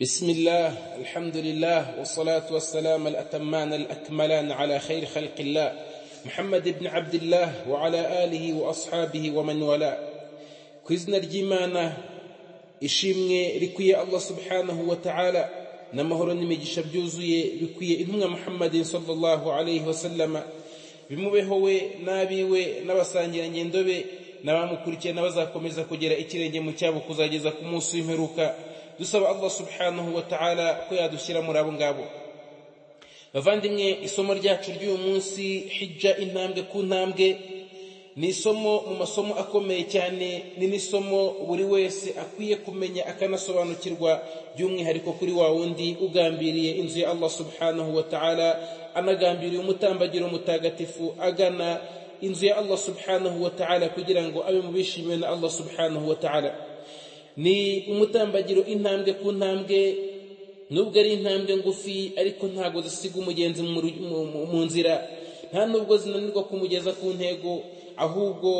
بسم الله الحمد لله والصلاة والسلام الأتمان الأكملان على خير خلق الله محمد بن عبد الله وعلى آله وأصحابه ومن والاه كوزنا الجيمانة ishimwe rikwiye allah subhanahu wa ta'ala n'amahoro n'imigisha byuzuye bikwiye intumwa muhammadin sallallahu alayhi wasallama bimubeho we n'abiwe n'abasangirangendo be n'abamukurikiye n'abazakomeza kugera ikirenge mu cyabo kuzageza ku munsi w'imperuka dusaba allah subhanahu wa ta'ala ko yadushyira muri abo ngabo. Bavandimwe isomo ryacu ry'uyu munsi hijja intambwe ku ntambwe ni isomo mu masomo akomeye cyane ni n'isomo buri wese akwiye kumenya akanasobanukirwa by'umwihariko kuri wa wundi ugambiriye inzu ya allah subhanahu wa ta'ala anagambiriye umutambagiro mutagatifu agana inzu ya allah subhanahu wa ta'ala kugira ngo abe mu bishimiwe na allah subhanahu wa ta'ala. Ni umutambagiro intambwe ku ntambwe nubwo ari intambwe ngufi ariko ntabwo zisiga umugenzi mu nzira. Nta nubwo zinanirwa kumugeza ku ntego ahubwo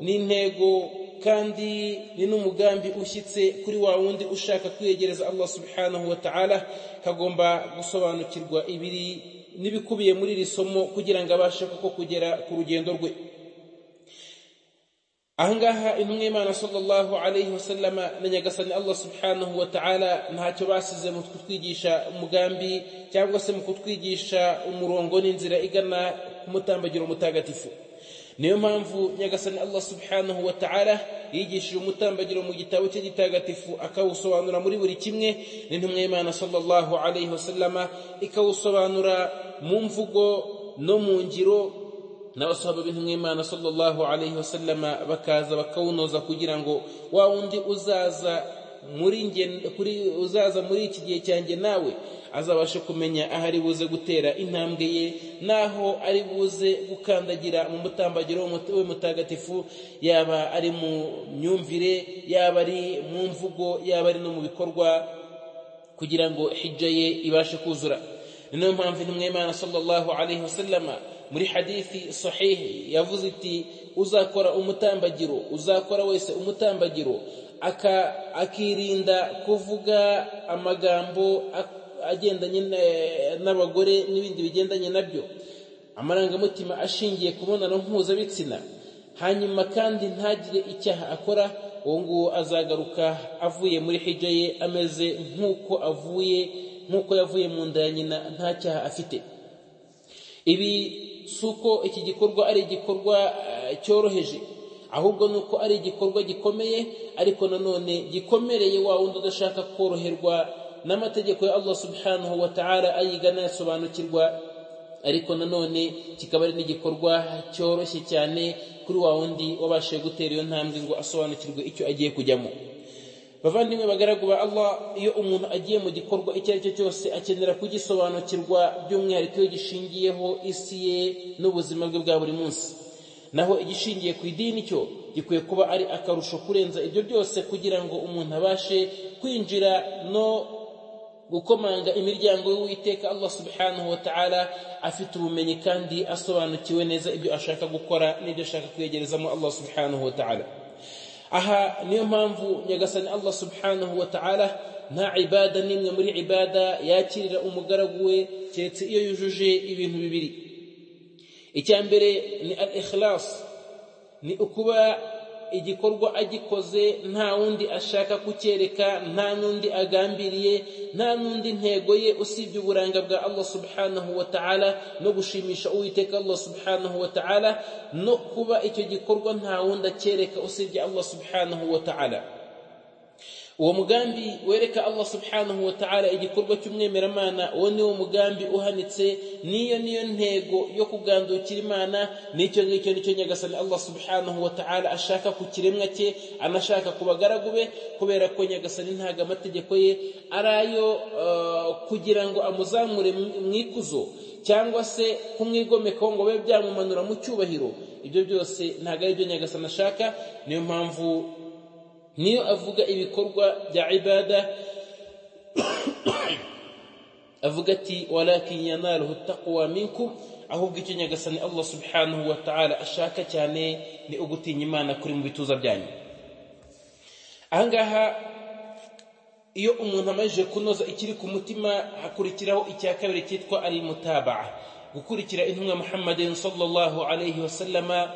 ni intego kandi ni n'umugambi ushyitse kuri wa wundi ushaka kwiyegereza allah subhanahu wa ta'ala kagomba gusobanukirwa ibiri n'ibikubiye muri iri somo kugira ngo abashe koko kugera ku rugendo rwe. Ahangaha intumwa y'imana sallallahu alayhi wasallama na nyagasani allah subhanahu wa ta'ala ntacyo basize mu kutwigisha umugambi cyangwa se mu kutwigisha umurongo n'inzira igana ku mutambagiro mutagatifu. Niyo mpamvu nyagasani allah subhanahu wa ta'ala yigishije umutambagiro mu gitabo cye gitagatifu akawusobanura muri buri kimwe n'intumwa y'imana sallallahu alayhi wasallama ikawusobanura mu mvugo no mu ngiro n'abasahaba b'intumwa y'imana sallallahu alayhi wasallama bakaza bakawunoza kugira ngo wa wundi uzaza muri kuri uzaza muri iki gihe cyanjye nawe azabashe kumenya aho ari buze gutera intambwe ye n'aho ari buze gukandagira mu mutambagiro we mutagatifu yaba ari mu myumvire yaba ari mu mvugo yaba ari no mu bikorwa kugira ngo hijja ye ibashe kuzura. Ni na yo mpamvu intumwa y'imana sallallahu alayhi wasallama muri hadithi sahihi yavuze iti uzakora umutambagiro uzakora wese umutambagiro. Akirinda kuvuga amagambo agendanye n'abagore n'ibindi bigendanye na byo. Amarangamutima ashingiye ku mibonano mpuzabitsina. Hanyuma kandi ntagire icyaha akora uwo nguwo azagaruka avuye muri hijja ye ameze nk'uko avuye nk'uko yavuye mu nda ya nyina nta cyaha afite. Ibi si uko iki gikorwa ari igikorwa cyoroheje. Ahubwo ni uko ari igikorwa gikomeye ariko nanone gikomereye wa wundi udashaka koroherwa n'amategeko ya allah subhanahu wa ta'ala ayiga anayasobanukirwa ariko nanone kikaba ari n'igikorwa cyoroshye cyane kuri wa wundi wabashije gutera iyo ntambwe ngo asobanukirwe icyo agiye kujyamo. Bavandimwe bagaragu ba allah iyo umuntu agiye mu gikorwa icyo ari cyo cyose akenera kugisobanukirwa by'umwihariko iyo gishingiyeho isi ye n'ubuzima bwe bwa buri munsi. Naho igishingiye ku idini cyo gikwiye kuba ari akarusho kurenza ibyo byose kugira ngo umuntu abashe kwinjira no gukomanga imiryango y'uwiteka allah subhanahu wa ta'ala afite ubumenyi kandi asobanukiwe neza ibyo ashaka gukora n'ibyo ashaka kwegerezamo allah subhanahu wa ta'ala. Aha niyo mpamvu nyagasani allah subhanahu wa ta'ala nta ibada n'imwe muri ibada yakirira umugaragu we keretse iyo yujuje ibintu bibiri. Icya mbere ni al ikhlas ni ukuba igikorwa agikoze nta wundi ashaka kucyereka nta n'undi agambiriye nta n'undi ntego ye usibye uburanga bwa allah subhanahu wa ta'ala no gushimisha uwiteka allah subhanahu wa ta'ala no kuba icyo gikorwa nta wundi acyereka usibye allah subhanahu wa ta'ala. Uwo mugambi wereka allah subhanahu wa ta'ala igikorwa cy'umwemeramana uwo niwo mugambi uhanitse niyo niyo ntego yo kugandukira imana n'icyo ngicyo ni cyo nyagasani allah subhanahu wa ta'ala ashaka ku kiremwa cye anashaka ku bagaragu be kubera ko nyagasani ntabwo amategeko ye ari ayo kugira ngo amuzamure mu ikuzo cyangwa se kumwigomekaho ngo bibe byamumanura mu cyubahiro. Ibyo byose ntabwo ari byo nyagasani ashaka niyo mpamvu niyo avuga ibikorwa bya ibada? Avuga ati walakin yanaluhu taqwa minkum. Ahubwo icyo nyagasani allah subhanahu wa ta'ala ashaka cyane ni ugutinya imana kuri mu bituza byanyu. Ahangaha iyo umuntu amajije kunoza ikiri ku mutima hakurikiraho icya kabiri cyitwa ari mutabaa gukurikira intumwa muhammadin sallallahu alayhi wasallama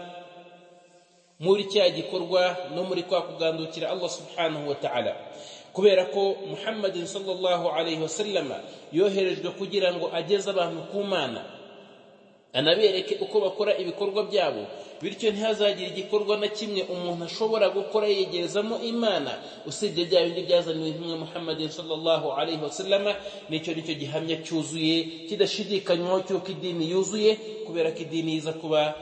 muri cya gikorwa no muri kwa kugandukira allah subhanahu wa ta'ala. Kubera ko muhammadin sallallahu alayhi wasallama yoherejwe kugira ngo ageze abantu ku mana anabereke uko bakora ibikorwa byabo bityo ntihazagire igikorwa na kimwe umuntu ashobora gukora yegerezamo imana. Usibye bya bindi byazaniwe intumwa muhammadin sallallahu alayhi wasallama ni cyo ni cyo gihamya cyuzuye kidashidikanywaho cy'uko idini yuzuye kubera ko idini iza kuba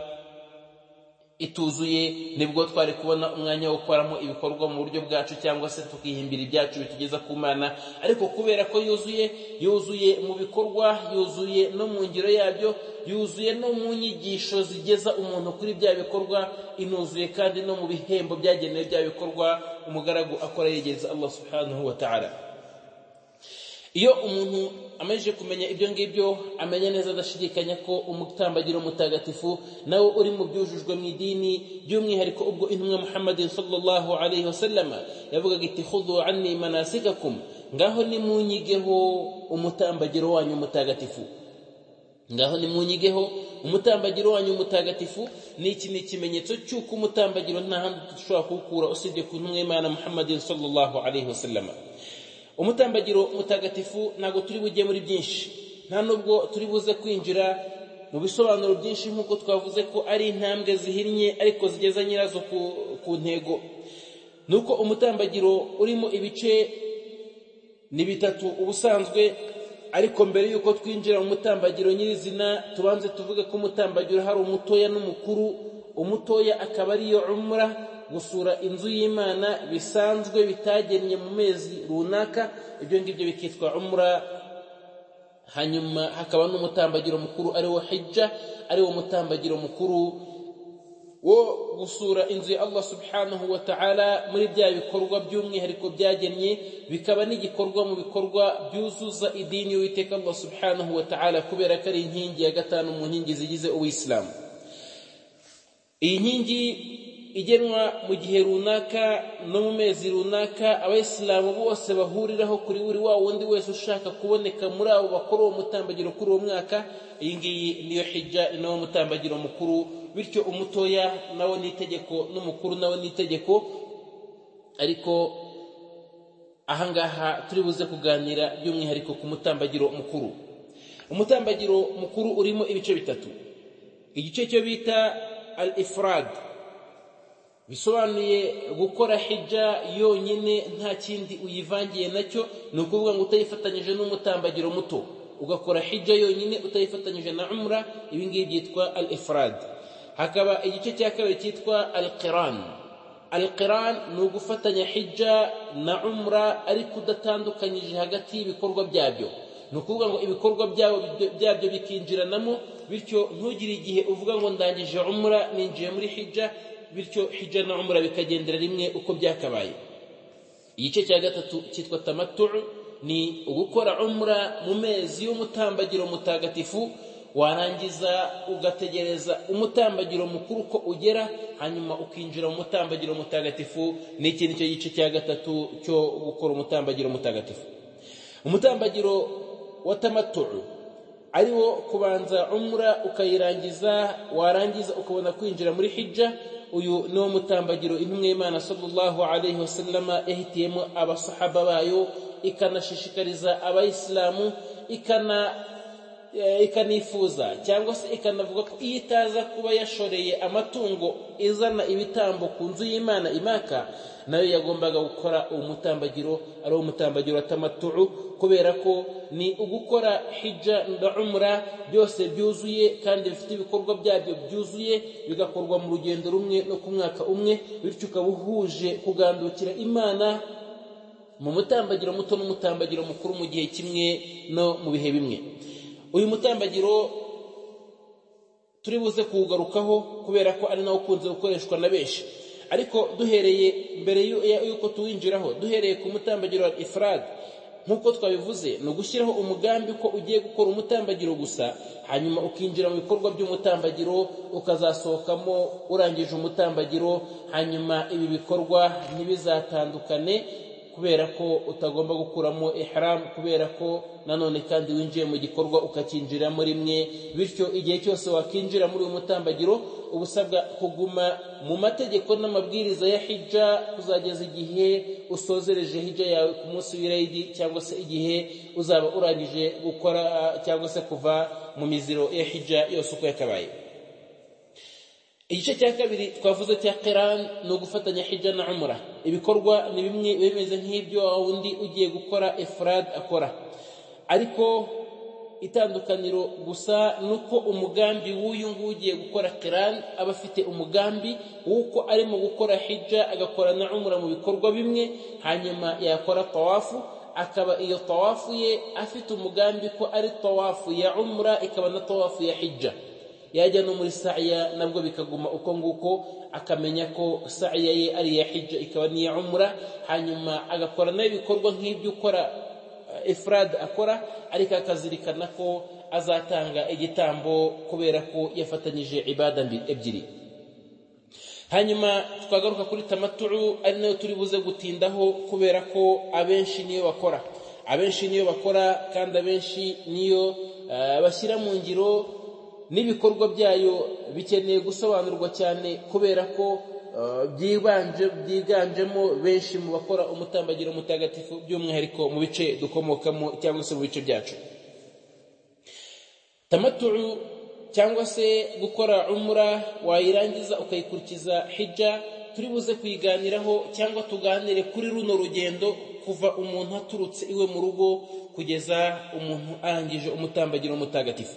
ituzuye ni bwo twari kubona umwanya wo gukoramo ibikorwa mu buryo bwacu cyangwa se tukihimbira ibyacu bitugeza ku mana. Ariko kubera ko yuzuye yuzuye mu bikorwa yuzuye no mu ngiro yabyo yuzuye no mu nyigisho zigeza umuntu kuri bya bikorwa inuzuye kandi no mu bihembo byagenewe bya bikorwa umugaragu akora yegereza allah subhanahu wa ta'ala. Iyo umuntu amajije kumenya ibyo ngibyo amenya neza adashidikanya ko umutambagiro mutagatifu nawe uri mu byujujwe mu idini by'umwihariko ubwo intumwa muhammadin sallallahu alayhi wasallama yavugaga iti khudhu anni manasikakum. Ngaho nimunyigeho umutambagiro wanyu mutagatifu. Ngaho nimunyigeho umutambagiro wanyu mutagatifu. Ni iki? Ni ikimenyetso cy'uko umutambagiro nta handi dushobora kuwukura usibye ku ntumwa y'imana muhammadin sallallahu alayhi wasallama umutambagiro mutagatifu ntabwo turi bujye muri byinshi. Nta nubwo turi buze kwinjira mu bisobanuro byinshi nk'uko twavuze ko ari intambwe zihinnye ariko zigeza nyirazo ku ntego. Ni uko umutambagiro urimo ibice ni bitatu ubusanzwe ariko mbere y'uko twinjira mu mutambagiro nyirizina tubanze tuvuge ko umutambagiro hari umutoya n'umukuru. Umutoya akaba ariyo umura gusura inzu y'imana bisanzwe bitagennye mu mezi runaka ibyo ngibyo bikitwa umura hanyuma hakaba n'umutambagiro mukuru ari wo hijja ari wo mutambagiro mukuru wo gusura inzu ya allah subhanahu wa ta'ala muri bya bikorwa by'umwihariko byagennye bikaba n'igikorwa mu bikorwa byuzuza idini y'uwiteka allah subhanahu wa ta'ala kubera ko ari inkingi ya gatanu mu nkingi zigize uwisilamu. Iyi nkingi igenwa mu gihe runaka no mu mezi runaka abayisilamu bose bahuriraho kuri buri wa wundi wese ushaka kuboneka muri abo bakora uwo mutambagiro kuri uwo mwaka iyi ngiyi niyo hijja ni nawo mutambagiro mukuru bityo umutoya nawo ni itegeko n'umukuru nawo ni itegeko. Ariko ahangaha turi buze kuganira by'umwihariko ku mutambagiro mukuru. Umutambagiro mukuru urimo ibice bitatu. Igice cyo bita al ifrad bisobanuye gukora hijja yonyine nta kindi uyivangiye na cyo ni ukuvuga ngo utayifatanyije n'umutambagiro muto. Ugakora hijja yonyine utayifatanyije na umra ibi ngibi byitwa al ifrad hakaba igice cya kabiri cyitwa al qiran al qiran ni ugufatanya hijja na umra ariko udatandukanyije hagati y'ibikorwa byabyo. Ni ukuvuga ngo ibikorwa byabyo bikinjiranamo bityo ntugire igihe uvuga ngo ndangije umra ninjiye muri hijja bityo hijja na umra bikagendera rimwe uko byakabaye. Igice cya gatatu cyitwa tamattu ni ugukora umra mu mezi y'umutambagiro mutagatifu warangiza ugategereza umutambagiro mukuru ko ugera hanyuma ukinjira mu mutambagiro mutagatifu. Ni iki ni cyo gice cya gatatu cyo gukora umutambagiro mutagatifu? Umutambagiro wa tamattu ari wo kubanza umra ukayirangiza warangiza ukabona kwinjira muri hijja uyu niwo mutambagiro intumwa y'imana sallallahu alayhi wasallama yahitiyemo abasahaba bayo ikanashishikariza abayisilamu ikana ikanifuza cyangwa se ikanavuga ko iyo itaza kuba yashoreye amatungo izana ibitambo ku nzu y'imana imaka na yo yagombaga gukora uwo mutambagiro ari wo mutambagiro wa tamattu kubera ko ni ugukora hijja na umra byose byuzuye kandi bifite ibikorwa byabyo byuzuye bigakorwa mu rugendo rumwe no ku mwaka umwe bityo ukaba uhuje kugandukira imana mu mutambagiro muto n'umutambagiro mukuru mu gihe kimwe no mu bihe bimwe. Uyu mutambagiro turi buze kuwugarukaho kubera ko ari nawo ukunze gukoreshwa na benshi. Ariko duhereye mbere y'uko tuwinjiraho duhereye ku mutambagiro wa ifrad. Nk'uko twabivuze ni ugushyiraho umugambi ko ugiye gukora umutambagiro gusa hanyuma ukinjira mu bikorwa by'umutambagiro ukazasohokamo urangije umutambagiro hanyuma ibi bikorwa ntibizatandukane kubera ko utagomba gukuramo ihram kubera ko nanone kandi winjiye mu gikorwa ukakinjiramo rimwe bityo igihe cyose wakinjira muri uyu mutambagiro uba usabwa kuguma mu mategeko n'amabwiriza ya hijja kuzageza igihe usozereje hijja yawe ku munsi w'irayidi cyangwa se igihe uzaba urangije gukora cyangwa se kuva mu miziro ya hijja yose uko yakabaye. Igice cya kabiri twavuze cya qiran ni ugufatanya hijja na umra ibikorwa ni bimwe bimeze nk'ibyo wundi ugiye gukora ifrad akora. Ariko itandukaniro gusa ni uko umugambi w'uyu nguyu ugiye gukora qiran aba afite umugambi w'uko arimo gukora hijja agakora na umra mu bikorwa bimwe hanyuma yakora tawafu akaba iyo tawafu ye afite umugambi ko ari tawafu ya umra ikaba na tawafu ya hijja. Yajya no muri saya nabwo bikaguma uko nguko akamenya ko saya ye ari iya hijja ikaba n'iya umra hanyuma agakora n'ibikorwa nk'ibyo ukora ifrad akora ariko akazirikana ko azatanga igitambo kubera ko yafatanyije ibada ebyiri. Hanyuma twagaruka kuri tamaturu ari na yo turi buze gutindaho kubera ko abenshi niyo bakora. Abenshi niyo bakora kandi abenshi niyo bashyira mu ngiro n'ibikorwa byayo bikeneye gusobanurwa cyane kubera ko byiganjemo benshi mu bakora umutambagiro mutagatifu by'umwihariko mu bice dukomokamo cyangwa se mu bice byacu. Tamaturu cyangwa se gukora umura wayirangiza ukayikurikiza hijja turi buze kuyiganiraho cyangwa tuganire kuri runo rugendo kuva umuntu aturutse iwe mu rugo kugeza umuntu arangije umutambagiro mutagatifu.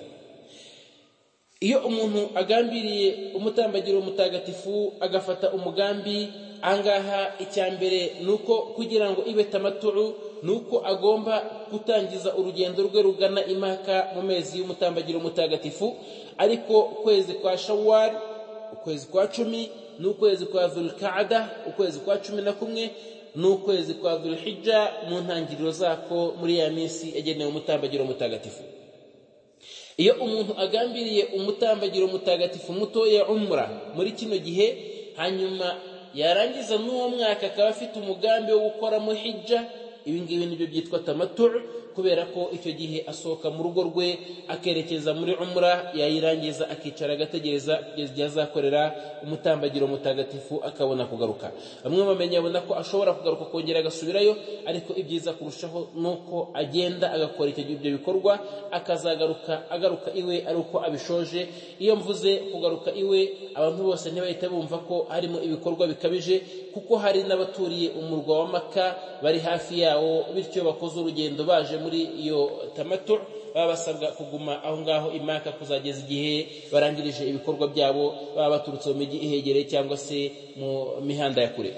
Iyo umuntu agambiriye umutambagiro mutagatifu agafata umugambi ahangaha icya mbere ni uko kugira ngo ibe tamaturu ni uko agomba gutangiza urugendo rwe rugana imaka mu mezi y'umutambagiro mutagatifu ariko ukwezi kwa shawari ukwezi kwa cumi n'ukwezi kwa dhulkaada ukwezi kwa cumi na kumwe n'ukwezi kwa dhulhijja mu ntangiriro zako muri ya minsi yagenewe umutambagiro mutagatifu. Iyo umuntu agambiriye umutambagiro mutagatifu mutoya umra muri kino gihe hanyuma yarangiza n'uwo mwaka akaba afite umugambi wo gukoramo hijja ibi ngibi ni byo byitwa tamattu kubera ko icyo gihe asohoka mu rugo rwe akerekeza muri umra yayirangiza akicara agategereza kugeza igihe azakorera umutambagiro mutagatifu akabona kugaruka. Bamwe bamenya abona ko ashobora kugaruka kongera agasubirayo ariko ibyiza kurushaho ni uko agenda agakora ibyo bikorwa akazagaruka agaruka iwe ari uko abishoje. Iyo mvuze kugaruka iwe abantu bose ntibahita bumva ko harimo ibikorwa bikabije kuko hari n'abaturiye umurwa wa maka bari hafi yawo bityo bakoze urugendo baje muri iyo tamatu baba basabwa kuguma aho ngaho imaka kuzageza igihe barangirije ibikorwa byabo baba baturutse mu mijyi ihegereye cyangwa se mu mihanda ya kure.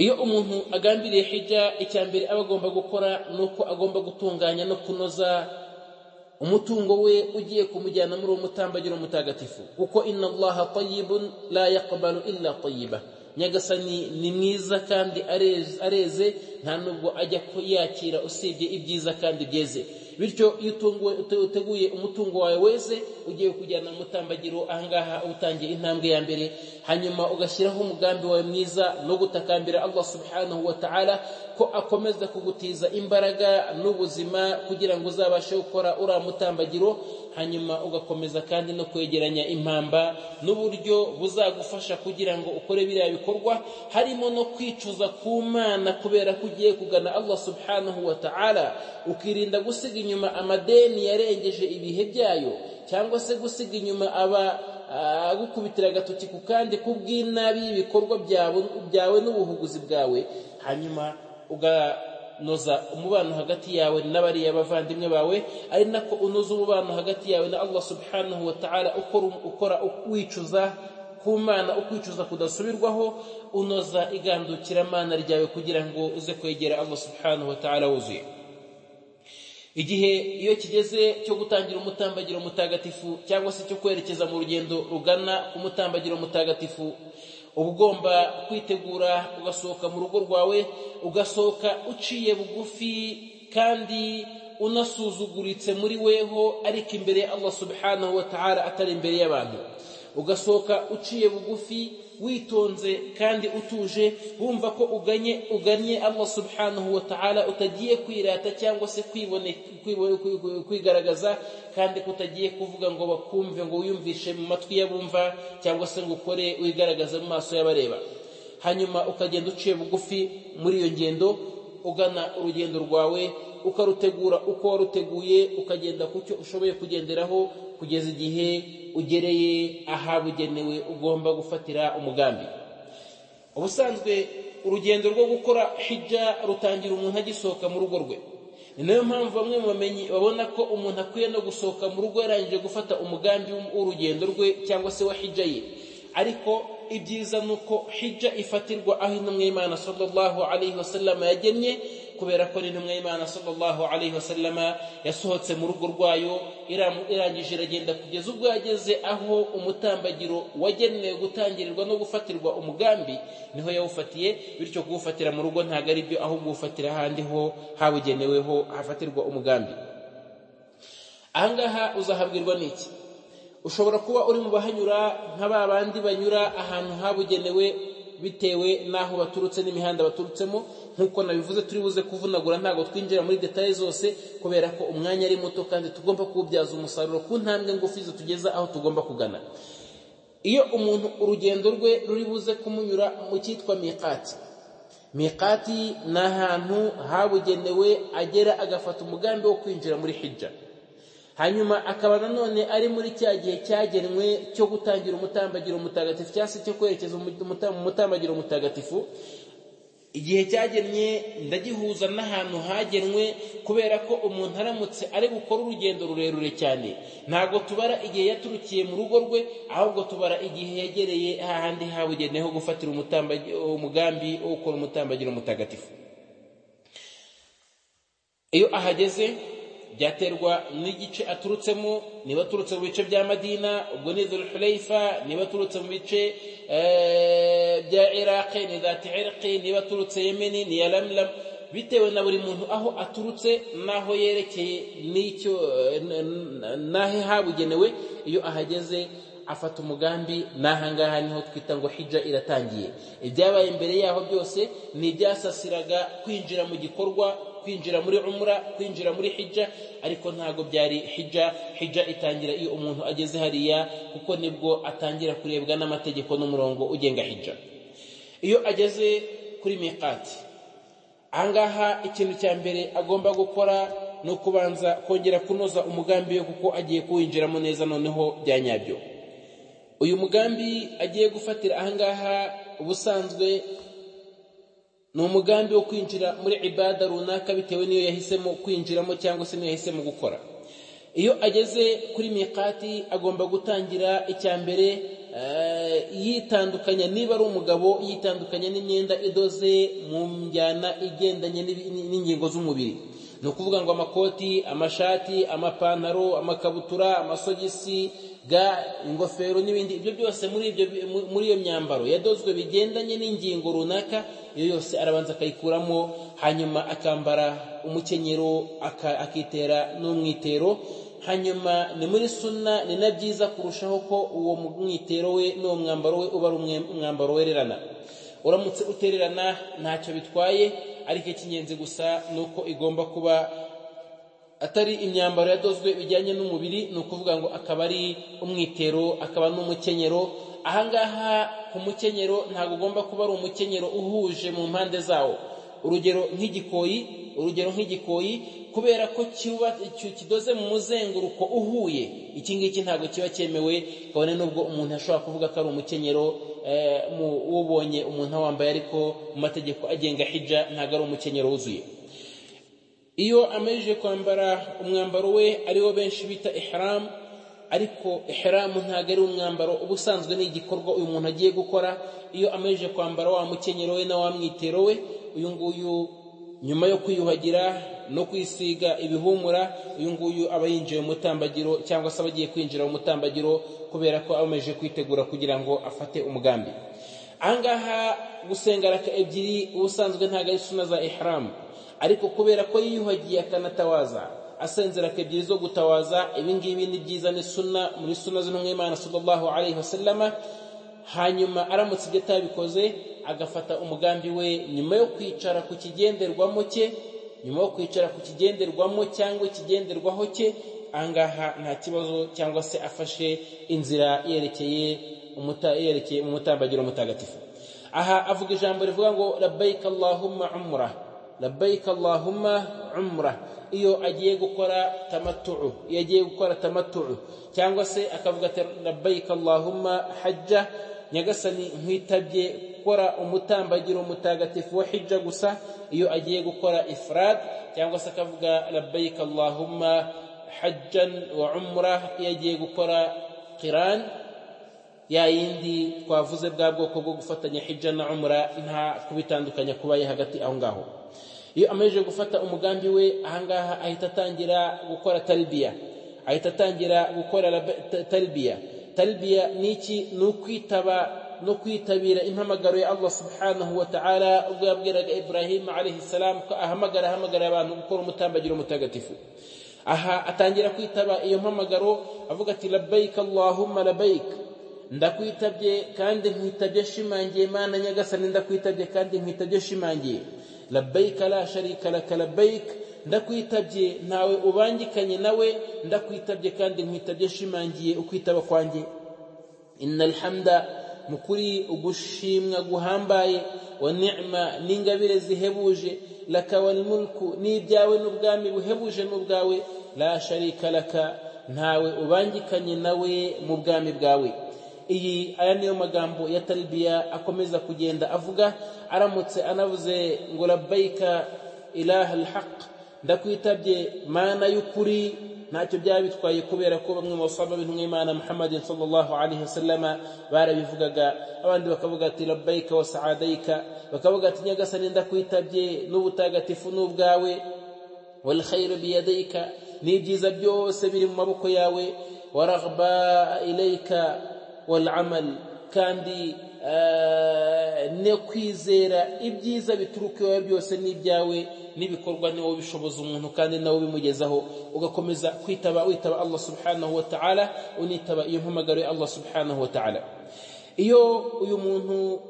Iyo umuntu agambiriye hijja icya mbere aba agomba gukora ni uko agomba gutunganya no kunoza umutungo we ugiye kumujyana muri uwo mutambagiro mutagatifu. Kuko inna allaha tayibun la yaqbalu illa tayiba nyagasani ni mwiza kandi areze nta nubwo ajya yakira usibye ibyiza kandi byeze. Bityo iyo uteguye umutungo wawe wese ugiye kujyana umutambagiro ahangaha utangiye intambwe ya mbere. Hanyuma ugashyiraho umugambi wawe mwiza no gutakambira allah subhanahu wa ta'ala ko akomeza kugutiza imbaraga n'ubuzima kugira ngo uzabashe gukora uriya mutambagiro. Hanyuma ugakomeza kandi no kwegeranya impamba n'uburyo buzagufasha kugira ngo ukore biriya bikorwa. Harimo no kwicuza ku mana kubera ko ugiye kugana allah subhanahu wa ta'ala ukirinda gusiga inyuma amadeni yarengeje ibihe byayo cyangwa se gusiga inyuma aba agukubitira agatoki ku kandi kubw'inabi y'ibikorwa byawe n'ubuhuguzi bwawe hanyuma uganoza umubano hagati yawe n'abariya bavandimwe bawe ari nako unoza umubano hagati yawe na allah subhanahu wa ta'ala ukora wicuza ku mana ukwicuza kudasubirwaho unoza igandukiramana ryawe kugira ngo uze kwegera allah subhanahu wa ta'ala wuzuye. Igihe iyo kigeze cyo gutangira umutambagiro mutagatifu cyangwa se cyo kwerekeza mu rugendo rugana ku mutambagiro mutagatifu uba ugomba kwitegura ugasohoka mu rugo rwawe ugasohoka uciye bugufi kandi unasuzuguritse muri weho ariko imbere ya allah subhanahu wa ta'ala atari imbere y'abantu. Ugasohoka uciye bugufi witonze kandi utuje wumva ko uganye uganye Allah subhanahu wa ta'ala utagiye kwirata cyangwa se kwigaragaza kandi kutagiye kuvuga ngo bakumve ngo wiyumvishe mu matwi y'abumva cyangwa se ngo ukore wigaragaza mu maso y'abareba. Hanyuma ukagenda uciye bugufi muri iyo ngendo ugana urugendo rwawe ukarutegura uko waruteguye ukagenda ku cyo ushoboye kugenderaho kugeza igihe ugereye ahabugenewe ugomba gufatira umugambi. Ubusanzwe urugendo rwo gukora hijja rutangira umuntu agisohoka mu rugo rwe. Ni na yo mpamvu bamwe mu bamenyi babona ko umuntu akwiye no gusohoka mu rugo yarangije gufata umugambi w'urugendo rwe cyangwa se wa hijja ye. Ariko ibyiza ni uko hijja ifatirwa aho intumwa y'imana sallallahu alayhi wasallama yagennye kubera ko n'intumwa y'imana sallallahu alayhi wasallama yasohotse mu rugo rwayo irangije iragenda kugeza ubwo yageze aho umutambagiro wagenewe gutangirirwa no gufatirwa umugambi ni ho yawufatiye bityo kuwufatira mu rugo ntabwo ari byo ahubwo uwufatira ahandi ho habugeneweho hafatirwa umugambi. Ahangaha uzahabwirwa n'iki ushobora kuba uri mu bahanyura nka ba bandi banyura ahantu habugenewe bitewe n'aho baturutse n'imihanda baturutsemo. Nk'uko nabivuze turi buze kuvunagura ntabwo twinjira muri detaye zose kubera ko umwanya ari muto kandi tugomba kuwubyaza umusaruro ku ntambwe ngufi zitugeza aho tugomba kugana. Iyo umuntu urugendo rwe ruri buze kumunyura mu cyitwa miqati. Miqati ni ahantu habugenewe agera agafata umugambi wo kwinjira muri hijja. Hanyuma akaba nanone ari muri cya gihe cyagenwe cyo gutangira umutambagiro mutagatifu cyangwa se cyo kwerekeza mu mutambagiro mutagatifu. Igihe cyagennye ndagihuza n'ahantu hagenwe kubera ko umuntu aramutse ari gukora urugendo rurerure cyane. Ntabwo tubara igihe yaturukiye mu rugo rwe ahubwo tubara igihe yegereye hahandi habugenewe ho gufatira umugambi wo gukora umutambagiro mutagatifu. Iyo ahageze byaterwa n'igice aturutsemo niba aturutse mu bice bya madina ubwo ni dhulhuleifa niba aturutse mu bice bya iraqi ni dhati irqi niba aturutse yemeni ni ya lamlam. Bitewe na buri muntu aho aturutse n'aho yerekeye n'icyo n'ahe habugenewe iyo ahageze afata umugambi n'ahangaha ni ho twita ngo hijja iratangiye. Ibyabaye imbere yaho byose ni ibyasasiraga kwinjira mu gikorwa kwinjira muri umura kwinjira muri hijja ariko ntabwo byari hijja. Hijja itangira iyo umuntu ageze hariya kuko ni bwo atangira kurebwa n'amategeko n'umurongo ugenga hijja. Iyo ageze kuri miqati ahangaha ikintu cya mbere agomba gukora ni ukubanza kongera kunoza umugambi we kuko agiye kuwinjiramo neza noneho bya nyabyo. Uyu mugambi agiye gufatira ahangaha ubusanzwe ni umugambi wo kwinjira muri ibada runaka bitewe n'iyo yahisemo kwinjiramo cyangwa se n'iyo yahisemo gukora. Iyo ageze kuri miqati agomba gutangira icya mbere yitandukanya niba ari umugabo yitandukanya n'imyenda idoze mu njyana igendanye n'ingingo z'umubiri. Ni ukuvuga ngo amakoti amashati amapantaro amakabutura amasogisi ga ingofero n'ibindi. Ibyo byose muri iyo myambaro yadozwe bigendanye n'ingingo runaka iyo yose arabanza akayikuramo hanyuma akambara umukenyero akitera n'umwitero hanyuma ni muri suna ni na byiza kurushaho ko uwo mwitero we n'uwo mwambaro we uba ari umwambaro wererana. Uramutse utererana ntacyo bitwaye ariko icy'ingenzi gusa ni uko igomba kuba atari imyambaro yadozwe bijyanye n'umubiri ni ukuvuga ngo akaba ari umwitero akaba n'umukenyero ahangaha ku mukenyero ntabwo ugomba kuba ari umukenyero uhuje mu mpande zawo. Urugero nk'igikoyi urugero nk'igikoyi kubera ko kidoze mu muzenguruko uhuye iki ngiki ntabwo kiba cyemewe kabone n'ubwo umuntu ashobora kuvuga ko ari umukenyero ubonye umuntu awambaye ariko mu mategeko agenga hijja ntabwo ari umukenyero wuzuye. Iyo amajije kwambara umwambaro we ari wo benshi bita ihram ariko ihramu ntabwo ari umwambaro ubusanzwe ni igikorwa uyu muntu agiye gukora. Iyo amajije kwambara wa mukenyero we na wa mwitero we uyu nguyu nyuma yo kwiyuhagira no kwisiga ibihumura uyu nguyu aba yinjiye mu mutambagiro cyangwa se aba agiye kwinjira mu mutambagiro kubera ko abameje kwitegura kugira ngo afate umugambi. Ahangaha gusenga raka ebyiri ubusanzwe ntabwo ari suna za ariko kubera ko yiyuhagiye akanatawaza asenze raka ebyiri zo gutawaza ibi ngibi ni byiza ni suna muri suna z'intumwa y'imana sallallahu alayhi wasallama hanyuma aramutse ibyo atabikoze agafata umugambi we nyuma yo kwicara ku kigenderwamo cye nyuma yo kwicara ku kigenderwamo cyangwa ikigenderwaho cye ahangaha nta kibazo cyangwa se afashe inzira yerekeye yerekeye mu mutambagiro mutagatifu. Aha avuga ijambo rivuga ngo labbaik allahumma labbaik allahumma umra iyo agiye gukora tamattu'u iyo agiye gukora tamattu'u. Cyangwa se akavuga ati labbaik allahumma hajja. Nyagasani nkwitabye gukora umutambagiro mutagatifu wa hijja gusa iyo agiye gukora ifrad. Cyangwa se akavuga labbaik allahumma hajjan wa umra iyo agiye gukora qiran. Ya yindi twavuze bwa bwoko bwo gufatanya hijja na umra nta kubitandukanya kubaye hagati aho ngaho. Iyo amaze gufata umugambi we ahangaha ahita atangira gukora talbiya. Ahita atangira gukora talbiya. Talbiya ni iki? Ni ukwitaba no kwitabira impamagaro ya allah subhanahu wa ta'ala ubwo yabwiraga ibrahim alayhi salam ko ahamagara ahamagara abantu gukora umutambagiro mutagatifu. Aha atangira kwitaba iyo mpamagaro avuga ati labbaik allahumma labbaik. Ndakwitabye kandi nkwitabye shimangiye mana nyagasani ndakwitabye kandi nkwitabye shimangiye. Labbaik la sharika laka labbaik. Ndakwitabye ntawe ubangikanye nawe. Ndakwitabye kandi nkwitabye shimangiye ukwitaba kwanjye. Inna alhamda mu kuri ugushimwa guhambaye wa ni'ma n'ingabire zihebuje. Laka wal n'ibyawe n'ubwami buhebuje n'ubwawe. La sharika laka ntawe ubangikanye nawe mu bwami bwawe. Iyi aya niyo magambo ya talbiya akomeza kugenda avuga aramutse anavuze ngo labbaika ilaha alhaq. Ndakwitabye mana y'ukuri ntacyo byaba bitwaye kubera ko bamwe mu basaba b'intumwa y'imana muhammadin sallallahu alaihi wasallama barabivugaga. Abandi bakavuga ati labbaika wa saadaika. Bakavuga ati nyagasani ndakwitabye n'ubutagatifu n'ubwawe. Wal khairu biyadayka n'ibyiza byose biri mu maboko yawe. Waraghba ilayka. Wal kandi no kwizera ibyiza bituruka iwawe byose n'ibyawe n'ibikorwa ni wowe bishoboza umuntu kandi nawe ubimugezaho. Ugakomeza kwitaba witaba allah subhanahu wa ta'ala unitaba iyo mpamagaro ya allah subhanahu wa ta'ala. Iyo uyu muntu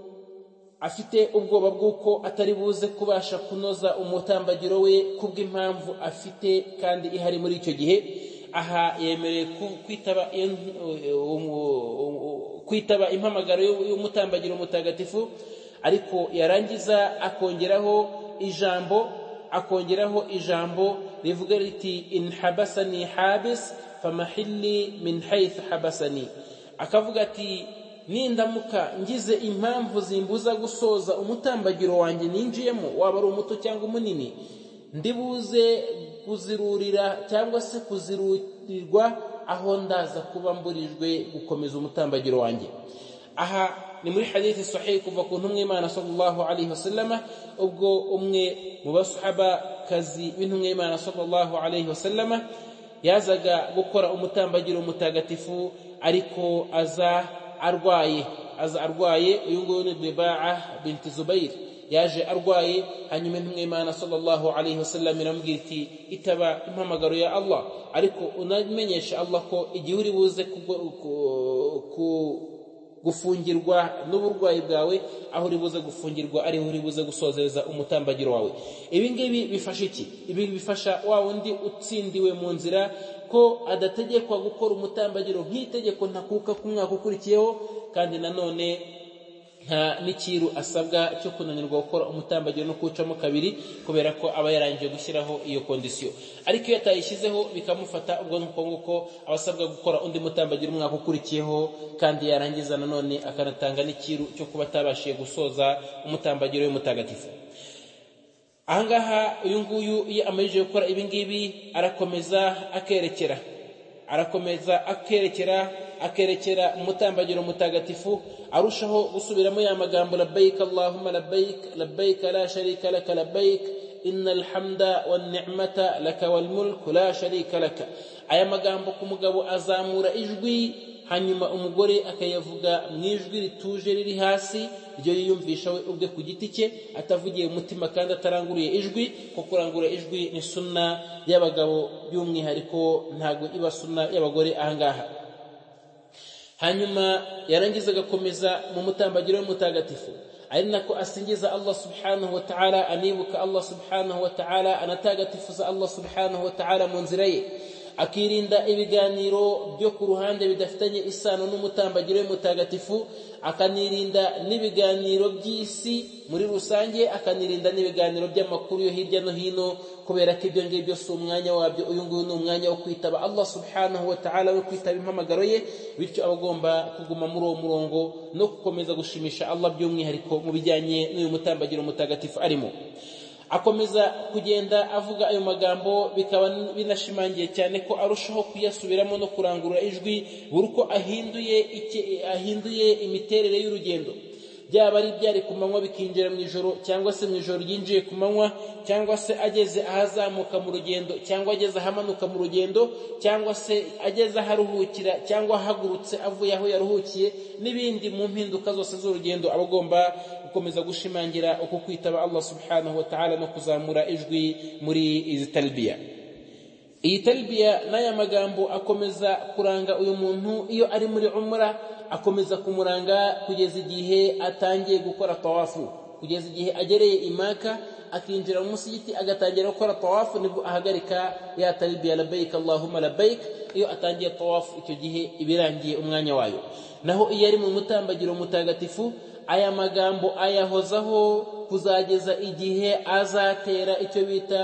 afite ubwoba bw'uko atari buze kubasha kunoza umutambagiro we kubw'impamvu afite kandi ihari muri icyo gihe aha yemerewe kwitaba kwitaba impamagaro y'umutambagiro mutagatifu ariko yarangiza akongeraho ijambo akongeraho ijambo rivuga riti in habasani habis famahilli min haythu habasani. Akavuga ati nindamuka ngize impamvu zimbuza gusoza umutambagiro wanjye ninjiyemo waba ari umuto cyangwa umunini. Ndibuze kuzirurira cyangwa se kuzirurirwa aho ndaza kuba mburijwe gukomeza umutambagiro wanjye. Aha ni muri hadithi sahihi kuva ku ntumwa y'imana sallallahu alaihi wasallama ubwo umwe mu basahaba-kazi b'intumwa y'imana sallallahu alaihi wasallama yazaga gukora umutambagiro mutagatifu ariko aza arwaye aza arwaye uyu nguyu ni dibaa binti yaje arwaye hanyuma intumwa y'imana sallallahu alaihi wasallam iramubwira iti itaba impamagaro ya allah. Ariko unamenyesha allah ko igihe uri buze gufungirwa n'uburwayi bwawe aho uri buze gufungirwa ariho uri buze gusozereza umutambagiro wawe. Ibi ngibi bifasha iki? Ibi bifasha wa wundi utsindiwe mu nzira ko adategekwa gukora umutambagiro nk'itegeko ntakuka ku mwaka ukurikiyeho kandi nanone nta n'ikiru asabwa cyo kunanirwa gukora umutambagiro no kuwucamo kabiri kubera ko aba yarangije gushyiraho iyo kondisiyo. Ariko iyo atayishyizeho bikamufata ubwo nuko nguko aba asabwa gukora undi mutambagiro umwaka ukurikiyeho kandi yarangiza nanone akanatanga n'ikiru cyo kuba atabashije gusoza umutambagiro w'umutagatifu ahangaha uyu nguyu iyo amajije gukora ibi ngibi arakomeza akerekera. Arakomeza akerekera akerekera umutambagiro mutagatifu arushaho gusubiramo ya magambo labbaik allahumma labbaik labbaik la sharika laka labbaik inna alhamda wanni'mata laka walmulk la sharika laka. Aya magambo ku mugabo azamura ijwi hanyuma umugore akayavuga mu ijwi rituje riri hasi ryo yiyumvisha we ubwe ku giti cye atavugiye umutima kandi ataranguruye ijwi ko kurangurura ijwi ni sunna y'abagabo by'umwihariko ntabwo iba sunna y'abagore ahangaha hanyuma yarangiza agakomeza mu mutambagiro w'umutagatifu ari nako asingiza allah subhanahu wa ta'ala anibuka allah subhanahu wa ta'ala anatagatifuza allah subhanahu wa ta'ala mu nzira ye akirinda ibiganiro byo ku ruhande bidafitanye isano n'umutambagiro w'umutagatifu akanirinda n'ibiganiro by'isi muri rusange akanirinda n'ibiganiro by'amakuru yo hirya no hino kubera ko ibyo ngibyo si umwanya wabyo. Uyu nguyu ni umwanya wo kwitaba allah subhanahu wa ta'ala wo kwitaba impamagaro ye bityo aba agomba kuguma muri uwo murongo no gukomeza gushimisha allah by'umwihariko mu bijyanye n'uyu mutambagiro mutagatifu arimo. Akomeza kugenda avuga ayo magambo bikaba binashimangiye cyane ko arushaho kuyasubiramo no kurangurura ijwi buri uko ahinduye imiterere y'urugendo. Byaba ari ibyari ku manywa bikinjira mu ijoro cyangwa se mu ijoro ryinjiye ku manywa cyangwa se ageze ahazamuka mu rugendo cyangwa ageze ahamanuka mu rugendo cyangwa se ageze aharuhukira cyangwa ahagurutse avuye aho yaruhukiye n'ibindi mu mpinduka zose z'urugendo aba agomba gukomeza gushimangira uku kwitaba allah subhanahu wa ta'ala no kuzamura ijwi muri izi talbiya. Iyi talbiya n'aya magambo akomeza kuranga uyu muntu iyo ari muri umra akomeza kumuranga kugeza igihe atangiye gukora tawafu. Kugeza igihe agereye imaka akinjira mu musigiti agatangira gukora tawafu ni bwo ahagarika ya talbiya labayik allahumma labayik iyo atangiye tawafu icyo gihe ibirangiye umwanya wayo. Naho iyo ari mu mutambagiro mutagatifu aya magambo ayahozaho kuzageza igihe azatera icyo bita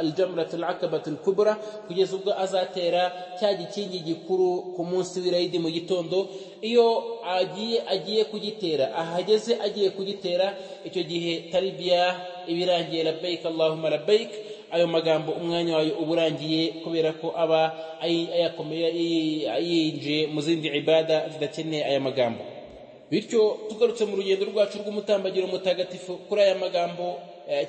aljamratul akabatul kubra kugeza ubwo azatera cya gikingi gikuru ku munsi w'irayidi mu gitondo. Iyo agiye agiye kugitera ahageze agiye kugitera icyo gihe taribiya ibirangiye labayik allahumma labayik ayo magambo umwanya wayo uba urangiye kubera ko aba ayakomeye yinjiye mu zindi ibada zidakeneye aya magambo. Bityo tugarutse mu rugendo rwacu rw'umutambagiro mutagatifu kuri aya magambo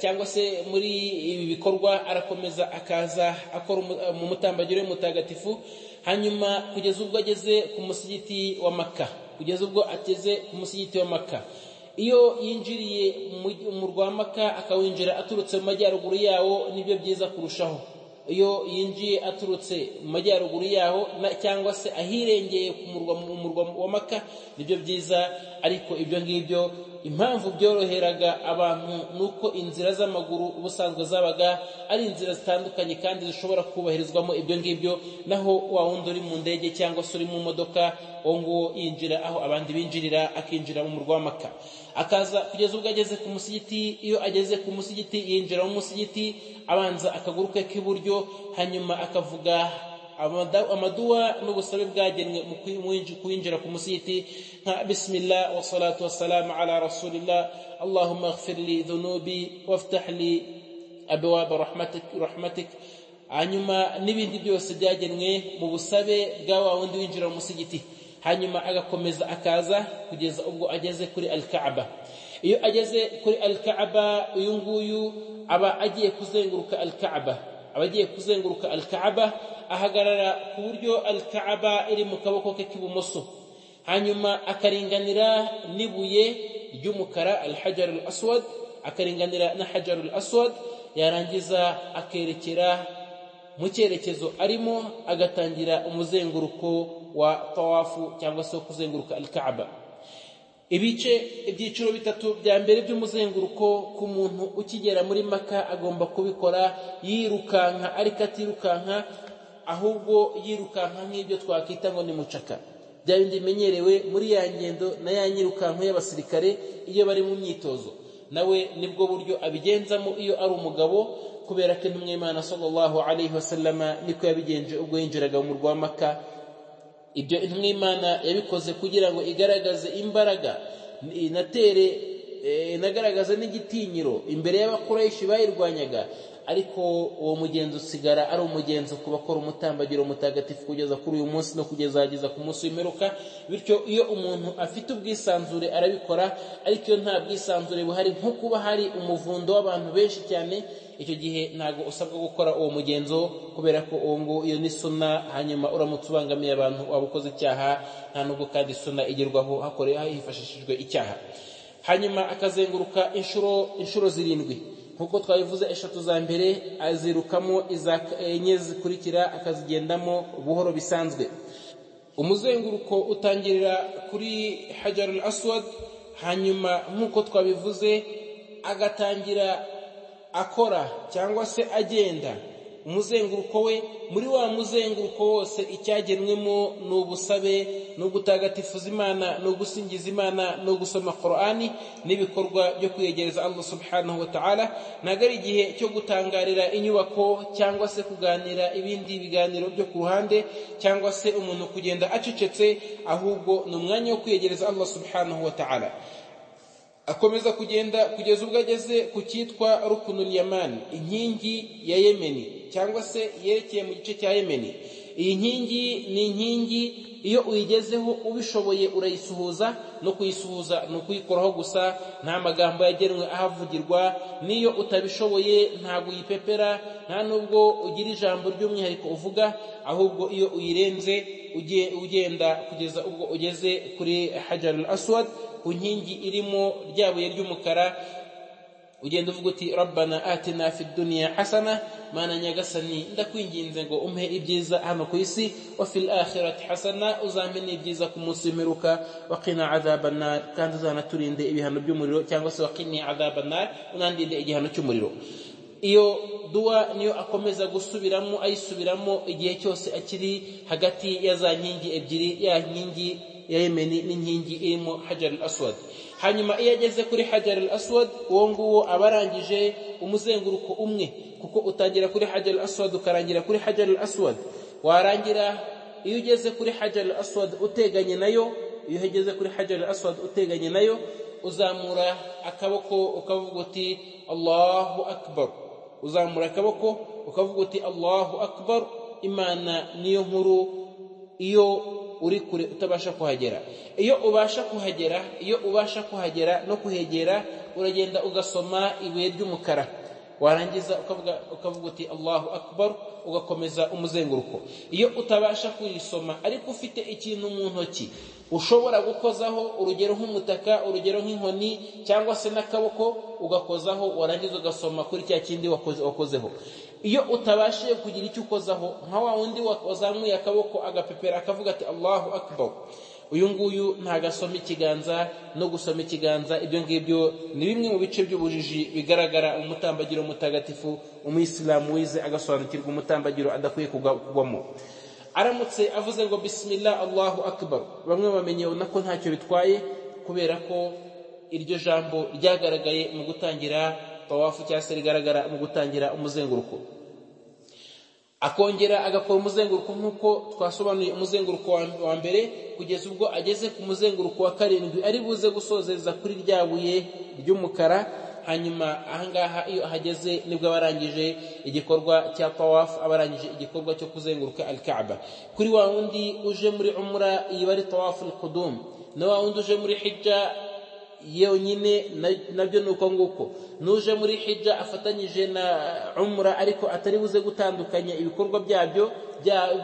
cyangwa se muri ibi bikorwa arakomeza akaza akora mu mutambagiro mutagatifu hanyuma kugeza ubwo ageze ku musigiti wa maka kugeza ubwo ageze ku musigiti wa maka iyo yinjiriye mu rwa maka akawinjira aturutse mu majyaruguru yawo ni byo byiza kurushaho. Iyo yinjiye aturutse mu majyaruguru yaho cyangwa se ahirengeye mu murwa wa maka ni byo byiza ariko ibyo ngibyo impamvu byoroheraga abantu ni uko inzira z'amaguru ubusanzwe zabaga ari inzira zitandukanye kandi zishobora kubahirizwamo ibyo ngibyo naho wa wundi uri mu ndege cyangwa se uri mu modoka uwo nguwo yinjira aho abandi binjirira akinjira mu murwa wa maka akaza kugeza ubwo ageze ku musigiti iyo ageze ku musigiti yinjira mu musigiti abanza akaguru ke k'iburyo hanyuma akavuga amaduwa n'ubusabe bwagenwe mu kwinjira ku musigiti nka bismillah wasalatu wasalamu ala rasulillah. Allahumma ighfir li dhunubi waftah li abwaba rahmatik hanyuma n'ibindi byose byagenwe mu busabe bwa wa wundi winjira mu musigiti hanyuma agakomeza akaza kugeza ubwo ageze kuri al-kaaba. Iyo ageze kuri al-kaaba uyu nguyu aba agiye kuzenguruka al-kaaba. Aba agiye kuzenguruka al-kaaba ahagarara ku buryo al-kaaba iri mu kaboko ke k'ibumoso. Hanyuma akaringanira n'ibuye ry'umukara al-hajar al-aswad akaringanira na hajar al-aswad yarangiza akerekera mu cyerekezo arimo agatangira umuzenguruko wa tawafu cyangwa se wo kuzenguruka al-kaaba. Ibice ibyiciro bitatu bya mbere by'umuzenguruko ku muntu ukigera muri maka agomba kubikora yirukanka ariko atirukanka ahubwo yirukanka nk'ibyo twakwita ngo ni mucaka. Bya bindi bimenyerewe muri ya ngendo na ya nyirukanka y'abasirikare iyo bari mu myitozo. Nawe ni bwo buryo abigenzamo iyo ari umugabo kubera ko intumwa y'imana sallallahu alayhi wasallama niko yabigenje ubwo yinjiraga mu murwa wa maka ibyo y'imana yabikoze kugira ngo igaragaze imbaraga inatere inagaragaza n'igitinyiro imbere y'abakoresha bayirwanyaga. Ariko uwo mugenzi usigara ari umugenzi ku bakora umutambagiro mutagatifu kugeza kuri uyu munsi no kugeza yageza ku munsi w'imperuka. Bityo iyo umuntu afite ubwisanzure arabikora ariko iyo nta bwisanzure buhari nko kuba hari umuvundo w'abantu benshi cyane icyo gihe ntabwo usabwa gukora uwo mugenzo kubera ko uwo nguwo iyo ni suna hanyuma uramutse ubangamiye abantu waba ukoze icyaha nta nubwo kandi suna igerwaho hakorewe hifashishijwe icyaha. Hanyuma akazenguruka inshuro zirindwi. Nk'uko twabivuze eshatu za mbere azirukamo iza enye zikurikira akazigendamo buhoro bisanzwe. Umuzenguruko utangirira kuri hajar al aswad hanyuma nk'uko twabivuze agatangira akora cyangwa se agenda. Umuzenguruko we muri wa muzenguruko wose icyagenwemo ni ubusabe ni ugutagatifuza imana ni ugusingiza imana ni ugusoma korani n'ibikorwa byo kwiyegereza allah subhanahu wa ta'ala. Ntabwo ari igihe cyo gutangarira inyubako cyangwa se kuganira ibindi biganiro byo ku ruhande cyangwa se umuntu kugenda acecetse ahubwo ni umwanya wo kwiyegereza allah subhanahu wa ta'ala. Akomeza kugenda kugeza ubwo ageze ku cyitwa rukunul yamani inkingi ya yemeni. Cyangwa se yerekeye mu gice cya yemeni. Iyi nkingi ni inkingi iyo uyigezeho ubishoboye urayisuhuza no kuyisuhuza ni ukuyikoraho gusa nta magambo yagenwe ahavugirwa n'iyo utabishoboye ntabwo uyipepera nta nubwo ugira ijambo ry'umwihariko uvuga ahubwo iyo uyirenze ugenda kugeza ubwo ugeze kuri hajar aswad ku nkingi irimo rya buye ry'umukara ugenda uvuga uti rabbana atina fi dunya hasana mana nyagasani ndakwinginze ngo umpe ibyiza hano ku isi wa fil akhirati hasana uzampe n'ibyiza ku munsi w'imperuka waqina adhaba nar kandi uzanaturinde ibihano by'umuriro cyangwa se waqini adhaba nar unandinde igihano cy'umuriro. Iyo duwa niyo akomeza gusubiramo ayisubiramo igihe cyose akiri hagati ya za nkingi ebyiri ya nkingi ya yemeni n'inkingi irimo hajar al aswad hanyuma iyo ageze kuri hajar al aswad uwo nguwo aba arangije umuzenguruko umwe. Kuko utangira kuri hajar al aswad ukarangira kuri hajar al aswad warangira iyo ugeze kuri hajar al aswad uteganye na yo iyo ugeze kuri hajar al aswad uteganye na yo uzamura akaboko ukavuga uti allahu akbar. Uzamura akaboko ukavuga uti allahu akbar. Imana niyo nkuru iyo uri kure utabasha kuhagera. Iyo ubasha kuhagera iyo ubasha kuhagera no kuhegera uragenda ugasoma ibuye ry'umukara. Warangiza ukavuga ukavuga uti allahu akbar ugakomeza umuzenguruko. Iyo utabasha kurisoma ariko ufite ikintu mu ntoki ushobora gukozaho urugero nk'umutaka urugero nk'inkoni cyangwa se n'akaboko ugakozaho warangiza ugasoma kuri cya kindi wakozeho. Iyo utabashije kugira icyo ukozaho nka wa wundi wazamuye akaboko agapepera akavuga ati allahu akbar. Uyu nguyu ntagasoma ikiganza no gusoma ikiganza. Ibyo ngibyo ni bimwe mu bice by'ubujiji bigaragara umutambagiro mutagatifu umuyisilamu wize agasobanukirwa umutambagiro adakwiye kugwamo. Aramutse avuze ngo bismillah allahu akbar. Bamwe bamenye ko ntacyo bitwaye kubera ko iryo jambo ryagaragaye mu gutangira tawafu cyangwa se rigaragara mu gutangira umuzenguruko. Akongera agakora umuzenguruko nk'uko twasobanuye umuzenguruko wa mbere kugeza ubwo ageze ku muzenguruko wa karindwi ari buze gusozeza kuri rya buye ry'umukara hanyuma ahangaha iyo ahageze ni bwo aba arangije igikorwa cya tawafu aba arangije igikorwa cyo kuzenguruka alkaaba. Kuri wa wundi uje muri umura iyi bari tawafu alqudum na wa wundi uje muri hijja yonyine na byo ni uko nguko. N'uje muri hijja afatanyije na umura ariko atari buze gutandukanya ibikorwa byabyo